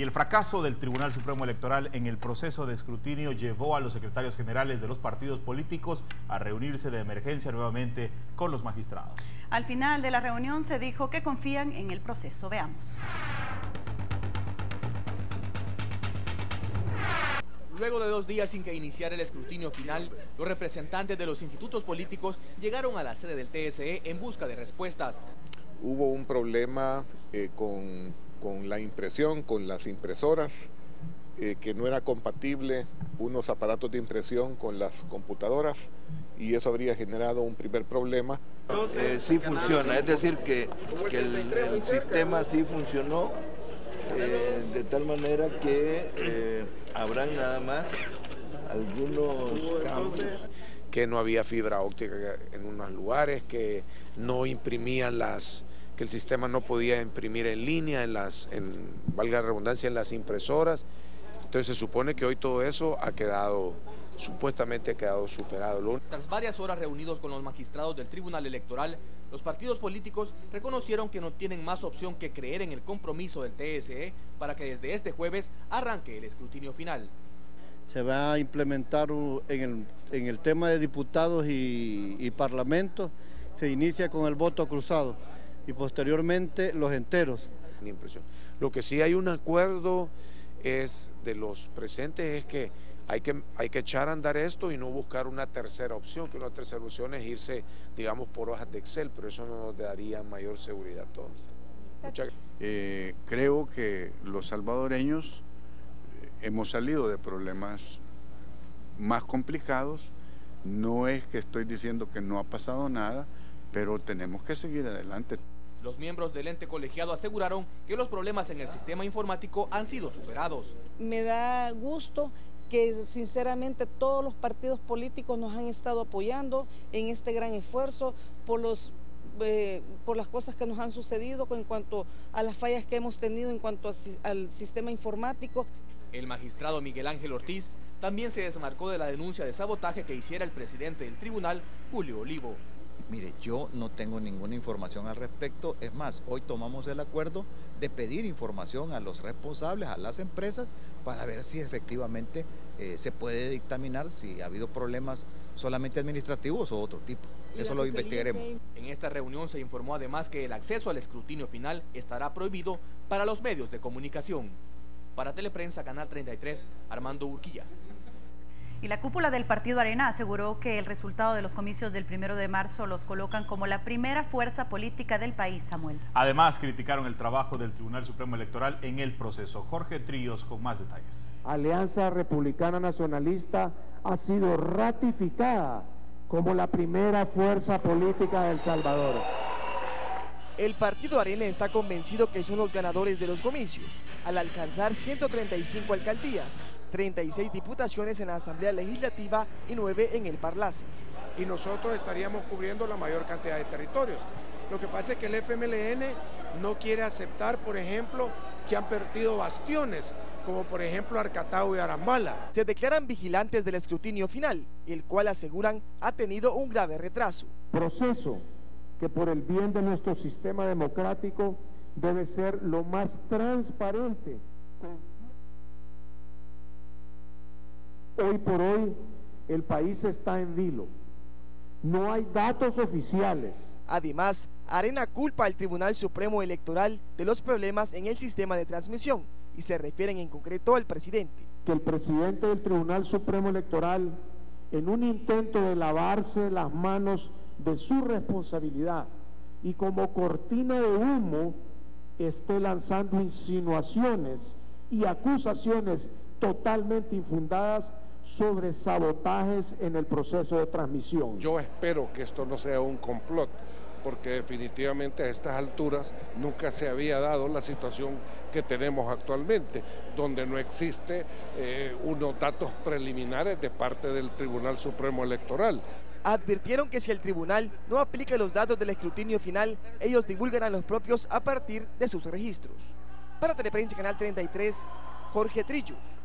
Y el fracaso del Tribunal Supremo Electoral en el proceso de escrutinio llevó a los secretarios generales de los partidos políticos a reunirse de emergencia nuevamente con los magistrados. Al final de la reunión se dijo que confían en el proceso. Veamos. Luego de dos días sin que iniciara el escrutinio final, los representantes de los institutos políticos llegaron a la sede del TSE en busca de respuestas. Hubo un problema eh, con, con, la impresión, con las impresoras, eh, que no era compatible unos aparatos de impresión con las computadoras y eso habría generado un primer problema. Eh, sí funciona, es decir, que, que el, el sistema sí funcionó eh, de tal manera que eh, habrán nada más algunos campos. Que no había fibra óptica en unos lugares, que no imprimían las, que el sistema no podía imprimir en línea, en las, en, valga la redundancia, en las impresoras. Entonces se supone que hoy todo eso ha quedado, supuestamente ha quedado superado. Tras varias horas reunidos con los magistrados del Tribunal Electoral, los partidos políticos reconocieron que no tienen más opción que creer en el compromiso del TSE para que desde este jueves arranque el escrutinio final. Se va a implementar en el, en el tema de diputados y, y parlamentos, se inicia con el voto cruzado y posteriormente los enteros. Lo que sí hay un acuerdo es de los presentes es que hay que, hay que echar a andar esto y no buscar una tercera opción, que una tercera opción es irse, digamos, por hojas de Excel, pero eso no nos daría mayor seguridad a todos. Eh, creo que los salvadoreños eh, hemos salido de problemas más complicados, no es que estoy diciendo que no ha pasado nada, pero tenemos que seguir adelante. Los miembros del ente colegiado aseguraron que los problemas en el sistema informático han sido superados. Me da gusto que sinceramente todos los partidos políticos nos han estado apoyando en este gran esfuerzo por los eh, por las cosas que nos han sucedido en cuanto a las fallas que hemos tenido en cuanto a, al sistema informático. El magistrado Miguel Ángel Ortiz también se desmarcó de la denuncia de sabotaje que hiciera el presidente del tribunal, Julio Olivo. Mire, yo no tengo ninguna información al respecto. Es más, hoy tomamos el acuerdo de pedir información a los responsables, a las empresas, para ver si efectivamente eh, se puede dictaminar si ha habido problemas solamente administrativos o otro tipo. Eso lo investigaremos. En esta reunión se informó además que el acceso al escrutinio final estará prohibido para los medios de comunicación. Para Teleprensa, Canal 33, Armando Urquilla. Y la cúpula del Partido Arena aseguró que el resultado de los comicios del primero de marzo los colocan como la primera fuerza política del país, Samuel. Además, criticaron el trabajo del Tribunal Supremo Electoral en el proceso. Jorge Tríos con más detalles. Alianza Republicana Nacionalista ha sido ratificada como la primera fuerza política de El Salvador. El Partido Arena está convencido que son los ganadores de los comicios, al alcanzar 135 alcaldías, 36 diputaciones en la Asamblea Legislativa y 9 en el Parlace. Y nosotros estaríamos cubriendo la mayor cantidad de territorios. Lo que pasa es que el FMLN no quiere aceptar, por ejemplo, que han perdido bastiones, como por ejemplo Arcatao y Arambala. Se declaran vigilantes del escrutinio final, el cual aseguran ha tenido un grave retraso. Proceso que por el bien de nuestro sistema democrático debe ser lo más transparente, Hoy por hoy el país está en vilo. No hay datos oficiales. Además, Arena culpa al Tribunal Supremo Electoral de los problemas en el sistema de transmisión y se refieren en concreto al presidente. Que el presidente del Tribunal Supremo Electoral, en un intento de lavarse las manos de su responsabilidad y como cortina de humo, esté lanzando insinuaciones y acusaciones totalmente infundadas sobre sabotajes en el proceso de transmisión. Yo espero que esto no sea un complot, porque definitivamente a estas alturas nunca se había dado la situación que tenemos actualmente, donde no existe eh, unos datos preliminares de parte del Tribunal Supremo Electoral. Advirtieron que si el tribunal no aplica los datos del escrutinio final, ellos divulgarán los propios a partir de sus registros. Para Teleprensa Canal 33, Jorge Trillos.